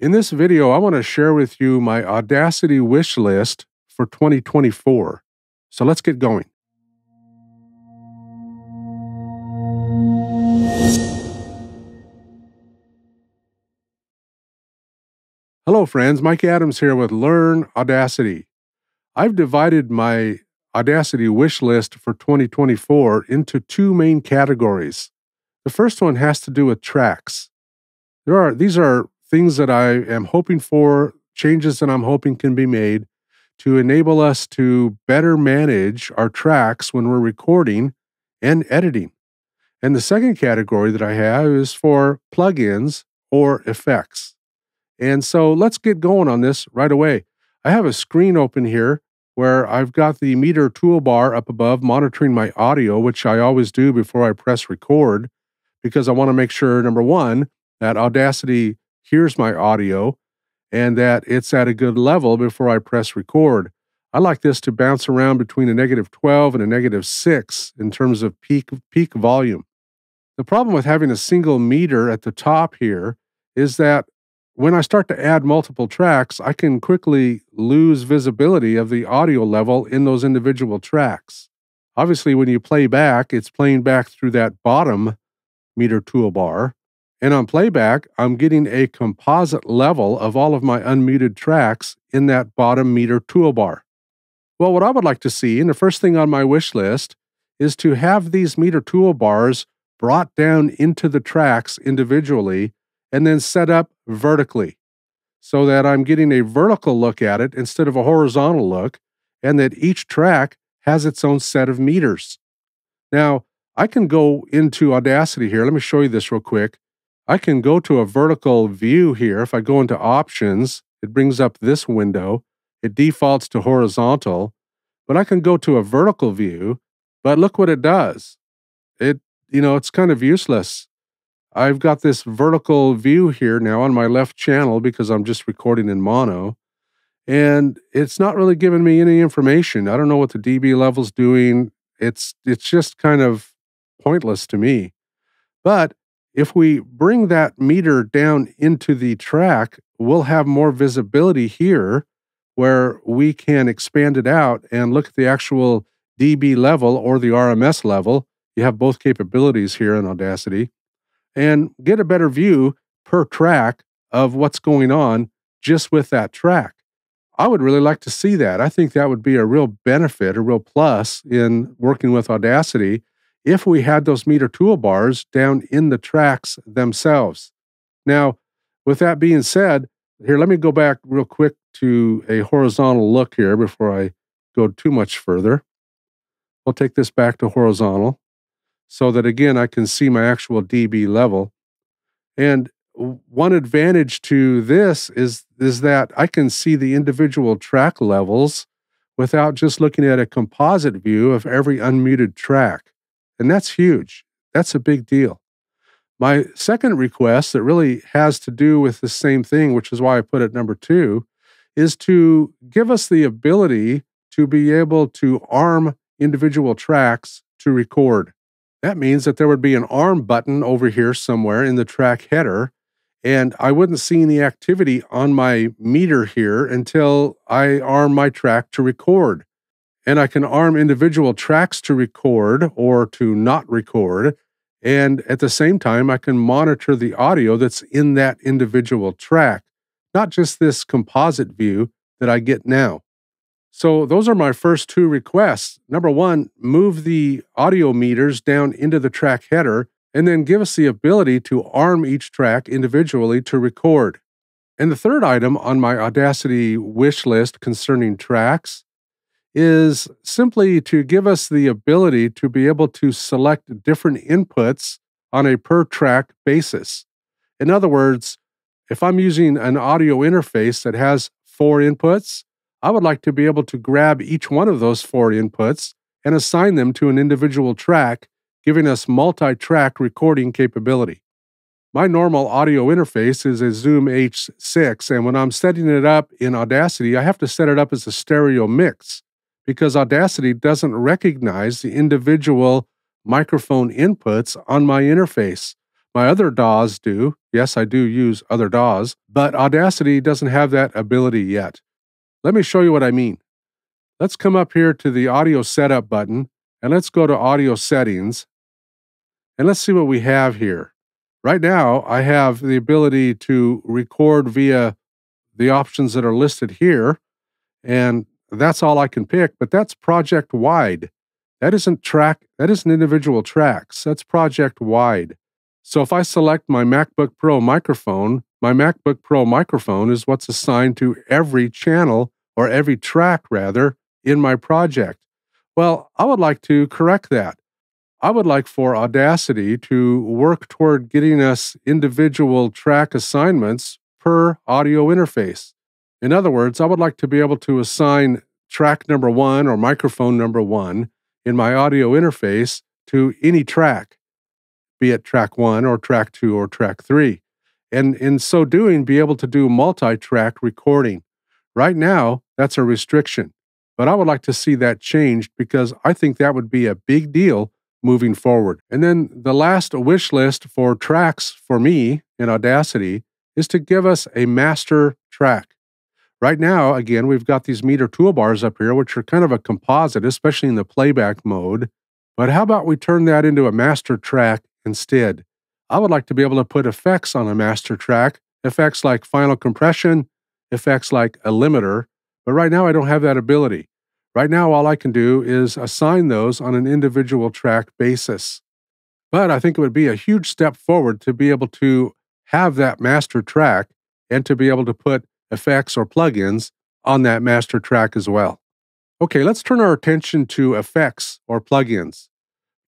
In this video, I want to share with you my Audacity wish list for 2024. So let's get going. Hello, friends. Mike Adams here with Learn Audacity. I've divided my Audacity wish list for 2024 into two main categories. The first one has to do with tracks. There are these are things that I am hoping for, changes that I'm hoping can be made to enable us to better manage our tracks when we're recording and editing. And the second category that I have is for plugins or effects. And so let's get going on this right away. I have a screen open here where I've got the meter toolbar up above monitoring my audio, which I always do before I press record, because I want to make sure, number one, that Audacity hears my audio and that it's at a good level before I press record. I like this to bounce around between a negative 12 and a negative 6 in terms of peak, peak volume. The problem with having a single meter at the top here is that when I start to add multiple tracks, I can quickly lose visibility of the audio level in those individual tracks. Obviously, when you play back, it's playing back through that bottom meter toolbar. And on playback, I'm getting a composite level of all of my unmuted tracks in that bottom meter toolbar. Well, what I would like to see, and the first thing on my wish list, is to have these meter toolbars brought down into the tracks individually and then set up vertically so that I'm getting a vertical look at it instead of a horizontal look, and that each track has its own set of meters. Now, I can go into Audacity here. Let me show you this real quick. I can go to a vertical view here. If I go into Options, it brings up this window. It defaults to horizontal, but I can go to a vertical view. But look what it does. It, you know, it's kind of useless. I've got this vertical view here now on my left channel because I'm just recording in mono. And it's not really giving me any information. I don't know what the dB level's doing. It's it's just kind of pointless to me. But if we bring that meter down into the track, we'll have more visibility here where we can expand it out and look at the actual dB level or the RMS level. You have both capabilities here in Audacity and get a better view per track of what's going on just with that track. I would really like to see that. I think that would be a real benefit, a real plus in working with Audacity if we had those meter toolbars down in the tracks themselves. Now, with that being said, here, let me go back real quick to a horizontal look here before I go too much further. I'll take this back to horizontal so that again I can see my actual dB level. And one advantage to this is is that I can see the individual track levels without just looking at a composite view of every unmuted track. And that's huge. That's a big deal. My second request that really has to do with the same thing, which is why I put it number 2, is to give us the ability to be able to arm individual tracks to record. That means that there would be an arm button over here somewhere in the track header, and I wouldn't see any activity on my meter here until I arm my track to record. And I can arm individual tracks to record or to not record. And at the same time, I can monitor the audio that's in that individual track, not just this composite view that I get now. So those are my first two requests. Number one, move the audio meters down into the track header and then give us the ability to arm each track individually to record. And the third item on my Audacity wish list concerning tracks is simply to give us the ability to be able to select different inputs on a per track basis. In other words, if I'm using an audio interface that has four inputs, I would like to be able to grab each one of those four inputs and assign them to an individual track, giving us multi track recording capability. My normal audio interface is a Zoom H6, and when I'm setting it up in Audacity, I have to set it up as a stereo mix because Audacity doesn't recognize the individual microphone inputs on my interface. My other DAWs do. Yes, I do use other DAWs, but Audacity doesn't have that ability yet. Let me show you what I mean. Let's come up here to the audio setup button and let's go to audio settings and let's see what we have here. Right now, I have the ability to record via the options that are listed here, and that's all I can pick, but that's project wide. That isn't track, that isn't individual tracks, that's project wide. So if I select my MacBook Pro microphone, my MacBook Pro microphone is what's assigned to every channel or every track rather in my project. Well, I would like to correct that. I would like for Audacity to work toward getting us individual track assignments per audio interface. In other words, I would like to be able to assign track number one or microphone number one in my audio interface to any track, be it track one or track two or track three. And in so doing, be able to do multi track recording. Right now, that's a restriction. But I would like to see that changed because I think that would be a big deal moving forward. And then the last wish list for tracks for me in Audacity is to give us a master track. Right now, again, we've got these meter toolbars up here, which are kind of a composite, especially in the playback mode. But how about we turn that into a master track instead? I would like to be able to put effects on a master track, effects like final compression, effects like a limiter, but right now I don't have that ability. Right now, all I can do is assign those on an individual track basis. But I think it would be a huge step forward to be able to have that master track and to be able to put effects or plugins on that master track as well. Okay, let's turn our attention to effects or plugins.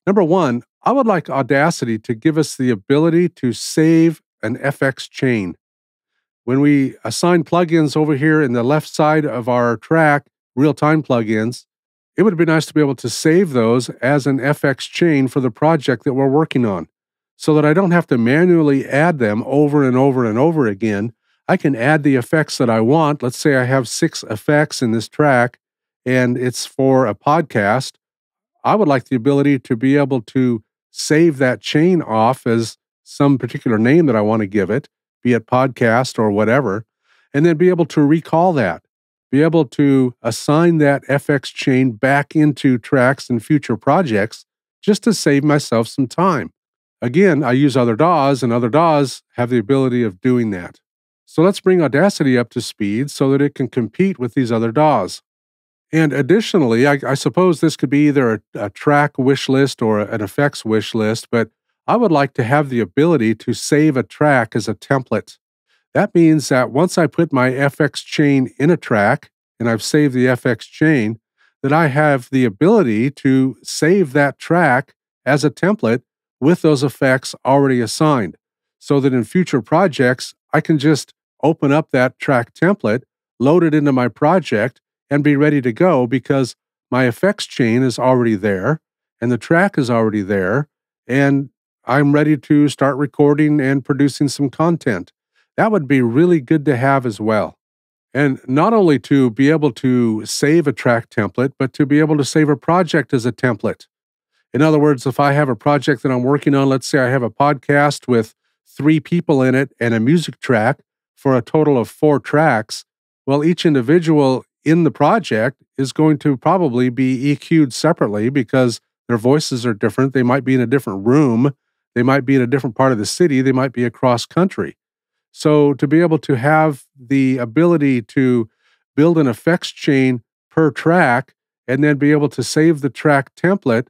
Number one, I would like Audacity to give us the ability to save an FX chain. When we assign plugins over here in the left side of our track, real time plugins, it would be nice to be able to save those as an FX chain for the project that we're working on so that I don't have to manually add them over and over and over again. I can add the effects that I want. Let's say I have six effects in this track and it's for a podcast. I would like the ability to be able to save that chain off as some particular name that I want to give it, be it podcast or whatever, and then be able to recall that be able to assign that FX chain back into tracks and future projects just to save myself some time. Again, I use other DAWs, and other DAWs have the ability of doing that. So let's bring Audacity up to speed so that it can compete with these other DAWs. And additionally, I, I suppose this could be either a, a track wish list or an effects wish list, but I would like to have the ability to save a track as a template. That means that once I put my FX chain in a track and I've saved the FX chain, that I have the ability to save that track as a template with those effects already assigned so that in future projects, I can just open up that track template, load it into my project, and be ready to go because my effects chain is already there and the track is already there. And I'm ready to start recording and producing some content. That would be really good to have as well. And not only to be able to save a track template, but to be able to save a project as a template. In other words, if I have a project that I'm working on, let's say I have a podcast with three people in it and a music track for a total of four tracks, well, each individual in the project is going to probably be EQ'd separately because their voices are different. They might be in a different room. They might be in a different part of the city. They might be across country. So to be able to have the ability to build an effects chain per track and then be able to save the track template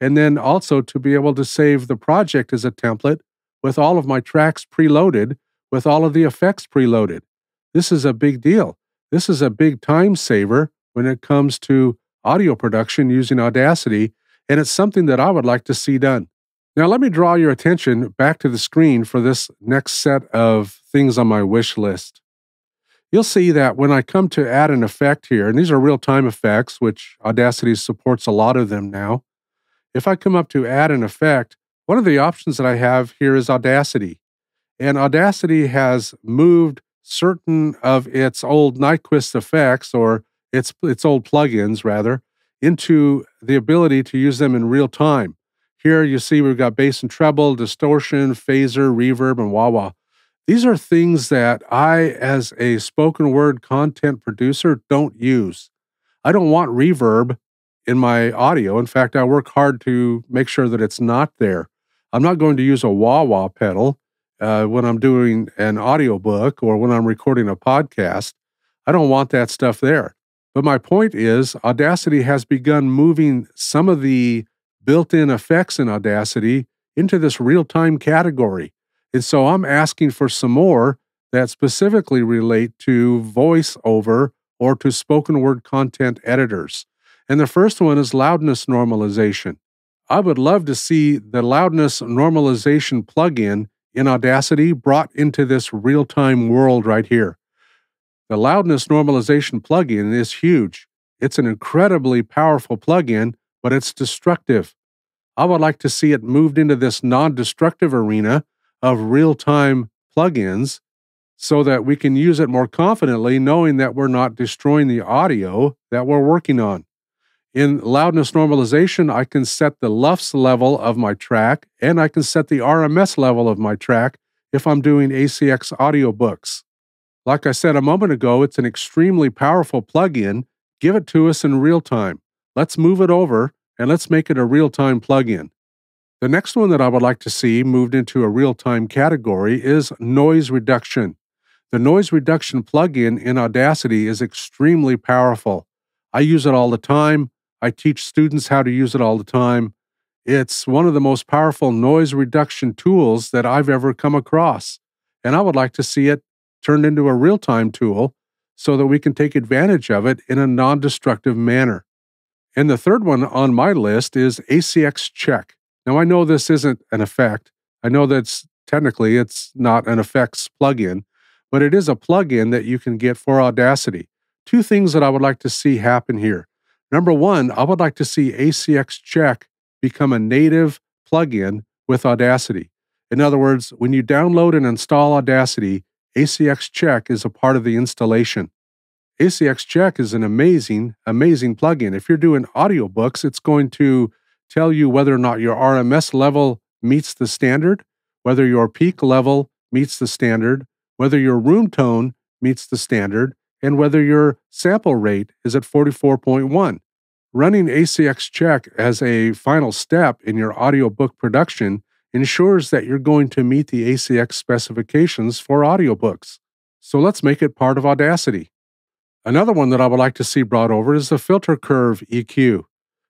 and then also to be able to save the project as a template with all of my tracks preloaded with all of the effects preloaded. This is a big deal. This is a big time saver when it comes to audio production using Audacity, and it's something that I would like to see done. Now, let me draw your attention back to the screen for this next set of things on my wish list. You'll see that when I come to add an effect here, and these are real time effects, which Audacity supports a lot of them now. If I come up to add an effect, one of the options that I have here is Audacity. And Audacity has moved certain of its old Nyquist effects or its, its old plugins, rather, into the ability to use them in real time. Here you see we've got bass and treble, distortion, phaser, reverb, and wah wah. These are things that I, as a spoken word content producer, don't use. I don't want reverb in my audio. In fact, I work hard to make sure that it's not there. I'm not going to use a wah wah pedal uh, when I'm doing an audiobook or when I'm recording a podcast. I don't want that stuff there. But my point is, Audacity has begun moving some of the built in effects in Audacity into this real time category. And so I'm asking for some more that specifically relate to voiceover or to spoken word content editors. And the first one is loudness normalization. I would love to see the loudness normalization plugin in Audacity brought into this real time world right here. The loudness normalization plugin is huge. It's an incredibly powerful plugin, but it's destructive. I would like to see it moved into this non destructive arena of real time plugins so that we can use it more confidently, knowing that we're not destroying the audio that we're working on. In loudness normalization, I can set the LUFS level of my track and I can set the RMS level of my track if I'm doing ACX audiobooks. Like I said a moment ago, it's an extremely powerful plugin. Give it to us in real time. Let's move it over and let's make it a real time plugin. The next one that I would like to see moved into a real time category is noise reduction. The noise reduction plugin in Audacity is extremely powerful. I use it all the time. I teach students how to use it all the time. It's one of the most powerful noise reduction tools that I've ever come across. And I would like to see it turned into a real time tool so that we can take advantage of it in a non destructive manner. And the third one on my list is ACX Check. Now, I know this isn't an effect. I know that's technically it's not an effects plugin, but it is a plugin that you can get for Audacity. Two things that I would like to see happen here. Number one, I would like to see ACX Check become a native plugin with Audacity. In other words, when you download and install Audacity, ACX Check is a part of the installation. ACX Check is an amazing, amazing plugin. If you're doing audiobooks, it's going to tell you whether or not your RMS level meets the standard, whether your peak level meets the standard, whether your room tone meets the standard, and whether your sample rate is at 44.1. Running ACX Check as a final step in your audiobook production ensures that you're going to meet the ACX specifications for audiobooks. So let's make it part of Audacity. Another one that I would like to see brought over is the filter curve EQ.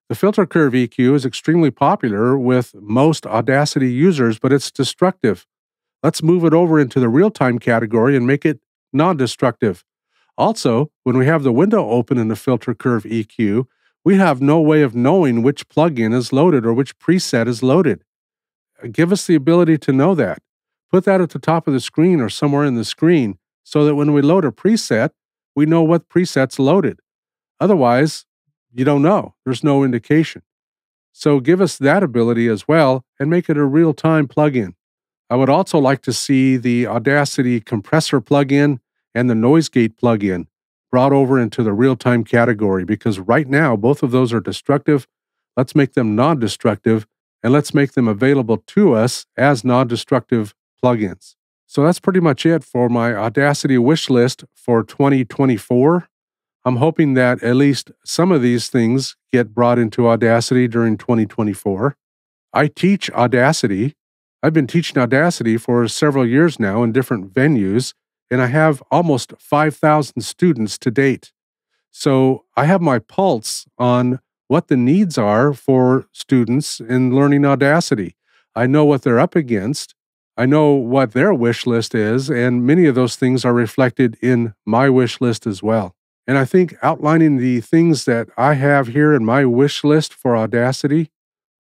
The filter curve EQ is extremely popular with most Audacity users, but it's destructive. Let's move it over into the real time category and make it non destructive. Also, when we have the window open in the filter curve EQ, we have no way of knowing which plugin is loaded or which preset is loaded. Give us the ability to know that. Put that at the top of the screen or somewhere in the screen so that when we load a preset, we know what preset's loaded. Otherwise, you don't know. There's no indication. So give us that ability as well and make it a real time plugin. I would also like to see the Audacity compressor plugin and the noise gate plugin brought over into the real time category because right now both of those are destructive. Let's make them non destructive and let's make them available to us as non destructive plugins. So that's pretty much it for my Audacity wish list for 2024. I'm hoping that at least some of these things get brought into Audacity during 2024. I teach Audacity. I've been teaching Audacity for several years now in different venues, and I have almost 5,000 students to date. So I have my pulse on what the needs are for students in learning Audacity. I know what they're up against. I know what their wish list is, and many of those things are reflected in my wish list as well. And I think outlining the things that I have here in my wish list for Audacity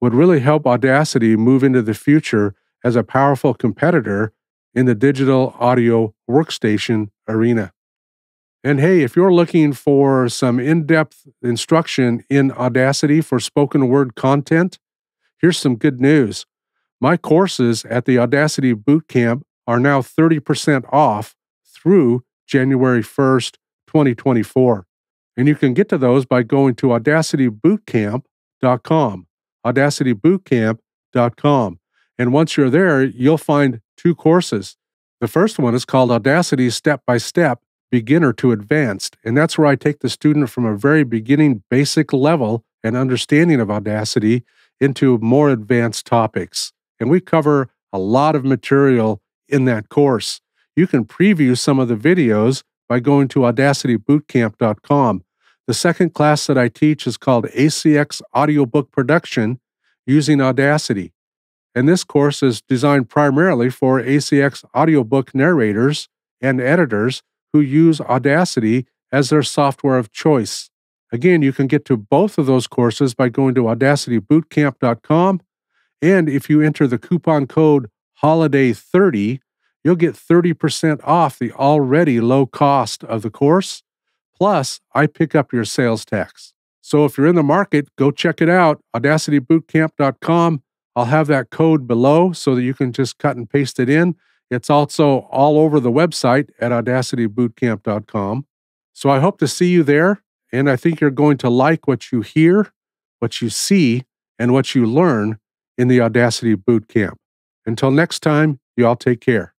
would really help Audacity move into the future as a powerful competitor in the digital audio workstation arena. And hey, if you're looking for some in depth instruction in Audacity for spoken word content, here's some good news. My courses at the Audacity Bootcamp are now 30% off through January 1st, 2024. And you can get to those by going to audacitybootcamp.com. Audacitybootcamp.com. And once you're there, you'll find two courses. The first one is called Audacity Step by Step Beginner to Advanced. And that's where I take the student from a very beginning basic level and understanding of Audacity into more advanced topics. And we cover a lot of material in that course. You can preview some of the videos by going to audacitybootcamp.com. The second class that I teach is called ACX Audiobook Production using Audacity. And this course is designed primarily for ACX audiobook narrators and editors who use Audacity as their software of choice. Again, you can get to both of those courses by going to audacitybootcamp.com. And if you enter the coupon code HOLIDAY30, you'll get 30% off the already low cost of the course. Plus, I pick up your sales tax. So if you're in the market, go check it out, audacitybootcamp.com. I'll have that code below so that you can just cut and paste it in. It's also all over the website at audacitybootcamp.com. So I hope to see you there. And I think you're going to like what you hear, what you see, and what you learn in the Audacity Bootcamp. Until next time, you all take care.